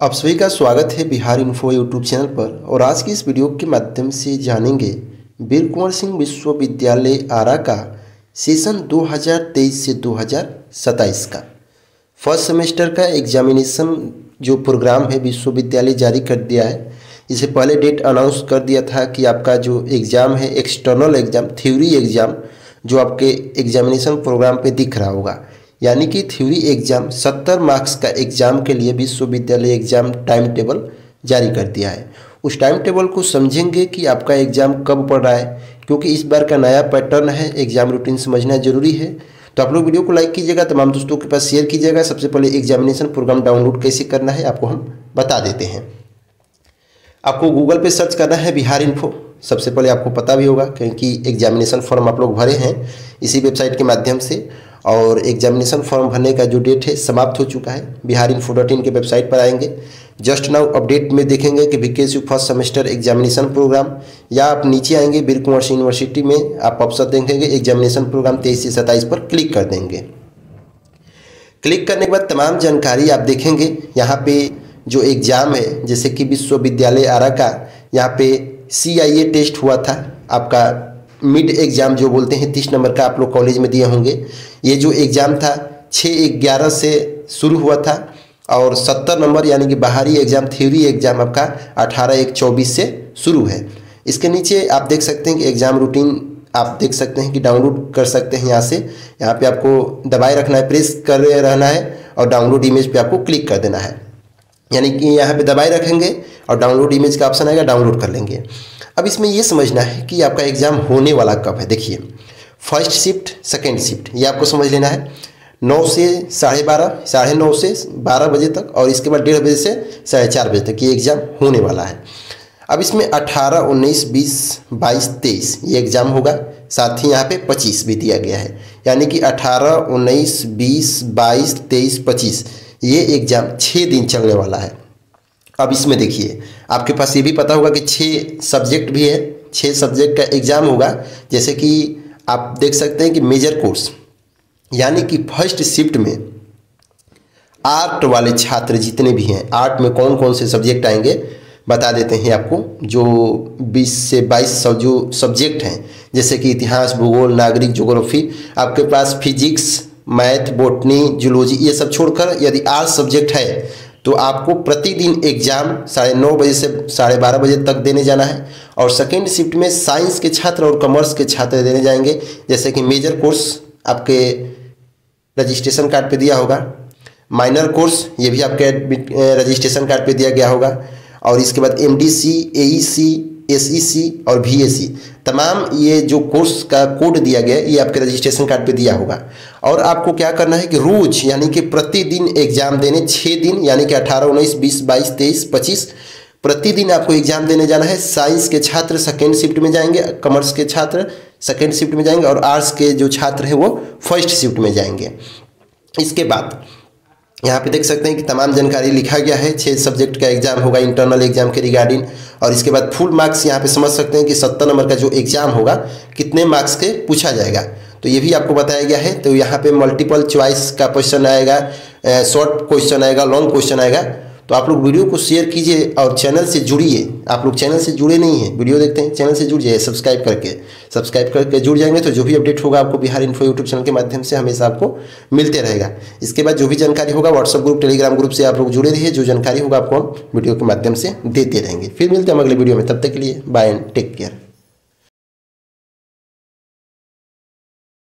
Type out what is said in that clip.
आप सभी का स्वागत है बिहार इन्फो यूट्यूब चैनल पर और आज की इस वीडियो के माध्यम से जानेंगे वीर कुंवर सिंह विश्वविद्यालय आरा का सेशन 2023 से 2027 का। फ़र्स्ट सेमेस्टर का एग्जामिनेशन जो प्रोग्राम है विश्वविद्यालय जारी कर दिया है। इसे पहले डेट अनाउंस कर दिया था कि आपका जो एग्ज़ाम है एक्सटर्नल एग्ज़ाम थ्योरी एग्ज़ाम जो आपके एग्जामिनेशन प्रोग्राम पे दिख रहा होगा। यानी कि थ्योरी एग्ज़ाम सत्तर मार्क्स का एग्ज़ाम के लिए विश्वविद्यालय एग्ज़ाम टाइम टेबल जारी कर दिया है। उस टाइम टेबल को समझेंगे कि आपका एग्ज़ाम कब पड़ रहा है, क्योंकि इस बार का नया पैटर्न है एग्ज़ाम रूटीन समझना ज़रूरी है। तो आप लोग वीडियो को लाइक कीजिएगा, तमाम दोस्तों के पास शेयर कीजिएगा। सबसे पहले एग्जामिनेशन प्रोग्राम डाउनलोड कैसे करना है, आपको हम बता देते हैं। आपको गूगल पे सर्च करना है बिहार इन्फो सबसे पहले आपको पता भी होगा क्योंकि एग्जामिनेशन फॉर्म आप लोग भरे हैं। इसी वेबसाइट के माध्यम से। और एग्जामिनेशन फॉर्म भरने का जो डेट है, समाप्त हो चुका है। बिहार इन इन के वेबसाइट पर आएँगे। जस्ट नाउ अपडेट में देखेंगे कि V K S U first semester examination programme या आप नीचे आएँगे बीर कुंवर यूनिवर्सिटी में, आप ऑप्शन देखेंगे एग्जामिनेशन प्रोग्राम तेईस से सत्ताईस पर क्लिक कर देंगे। क्लिक करने के बाद तमाम जानकारी आप देखेंगे। यहाँ पे जो एग्ज़ाम है, जैसे कि विश्वविद्यालय आरा का, यहाँ पे सी ए टेस्ट हुआ था, आपका मिड एग्ज़ाम जो बोलते हैं, तीस नंबर का आप लोग कॉलेज में दिए होंगे। ये जो एग्ज़ाम था छः ग्यारह से शुरू हुआ था और सत्तर नंबर यानी कि बाहरी एग्ज़ाम थ्योरी एग्ज़ाम आपका अठारह एक चौबीस से शुरू है। इसके नीचे आप देख सकते हैं कि एग्ज़ाम रूटीन आप देख सकते हैं कि डाउनलोड कर सकते हैं यहाँ से। यहाँ पे आपको दबाए रखना है प्रेस कर रहना है और डाउनलोड इमेज पे आपको क्लिक कर देना है। यानी कि यहाँ पे दबाए रखेंगे और डाउनलोड इमेज का ऑप्शन आएगा डाउनलोड कर लेंगे। अब इसमें ये समझना है कि आपका एग्ज़ाम होने वाला कब है। देखिए फ़र्स्ट शिफ्ट सेकेंड शिफ्ट ये आपको समझ लेना है। नौ से साढ़े बारह, साढ़े नौ से बारह बजे तक और इसके बाद डेढ़ बजे से साढ़े चार बजे तक ये एग्ज़ाम होने वाला है। अब इसमें अठारह, उन्नीस, बीस, बाईस, तेईस, ये एग्ज़ाम होगा। साथ ही यहाँ पे पच्चीस भी दिया गया है। यानी कि अठारह, उन्नीस, बीस, बाईस, तेईस, पच्चीस, ये एग्ज़ाम छः दिन चलने वाला है। अब इसमें देखिए, आपके पास ये भी पता होगा कि छः सब्जेक्ट भी है छः सब्जेक्ट का एग्ज़ाम होगा। जैसे कि आप देख सकते हैं कि मेजर कोर्स यानी कि फ़र्स्ट शिफ्ट में आर्ट वाले छात्र जितने भी हैं आर्ट में कौन कौन से सब्जेक्ट आएँगे, बता देते हैं आपको। जो 20 से 22 सब जो सब्जेक्ट हैं, जैसे कि इतिहास, भूगोल, नागरिक जोग्राफी आपके पास फिजिक्स मैथ बोटनी जूलॉजी ये सब छोड़कर यदि आर्ट सब्जेक्ट है तो आपको प्रतिदिन एग्ज़ाम साढ़े नौ बजे से साढ़े बारह बजे तक देने जाना है और सेकेंड शिफ्ट में साइंस के छात्र और कॉमर्स के छात्र देने जाएँगे। जैसे कि मेजर कोर्स आपके रजिस्ट्रेशन कार्ड पे दिया होगा। माइनर कोर्स ये भी आपके रजिस्ट्रेशन कार्ड पे दिया गया होगा। और इसके बाद M D C A C S C और वी ए सी तमाम ये जो कोर्स का कोड दिया गया, ये आपके रजिस्ट्रेशन कार्ड पे दिया होगा। और आपको क्या करना है कि रोज, यानी कि प्रतिदिन एग्ज़ाम देने छः दिन, यानी कि अठारह, उन्नीस, बीस, बाईस, तेईस, पच्चीस, प्रतिदिन आपको एग्ज़ाम देने जाना है। साइंस के छात्र सेकेंड शिफ्ट में जाएँगे कॉमर्स के छात्र सेकेंड शिफ्ट में जाएँगे, और आर्ट्स के जो छात्र हैं वो फ़र्स्ट शिफ्ट में जाएँगे। इसके बाद यहाँ पे देख सकते हैं कि तमाम जानकारी लिखा गया है। छः सब्जेक्ट का एग्ज़ाम होगा इंटरनल एग्ज़ाम के रिगार्डिंग और इसके बाद फुल मार्क्स यहाँ पे समझ सकते हैं कि सत्तर नंबर का जो एग्ज़ाम होगा, कितने मार्क्स के पूछा जाएगा। तो ये भी आपको बताया गया है। तो यहाँ पे मल्टीपल च्वाइस का क्वेश्चन आएगा शॉर्ट क्वेश्चन आएगा लॉन्ग क्वेश्चन आएगा। तो आप लोग वीडियो को शेयर कीजिए और चैनल से जुड़िए। आप लोग चैनल से जुड़े नहीं हैं, वीडियो देखते हैं, चैनल से जुड़ जाइए सब्सक्राइब करके। सब्सक्राइब करके जुड़ जाएँगे तो जो भी अपडेट होगा आपको बिहार इन्फो यूट्यूब चैनल के माध्यम से हमेशा आपको मिलते रहेगा। इसके बाद जो भी जानकारी होगा व्हाट्सअप ग्रुप टेलीग्राम ग्रुप से आप लोग जुड़े रहिए। जो जानकारी होगा आपको हम वीडियो के माध्यम से देते रहेंगे। फिर मिलते हैं अगले वीडियो में। तब तक के लिए बाय एंड टेक केयर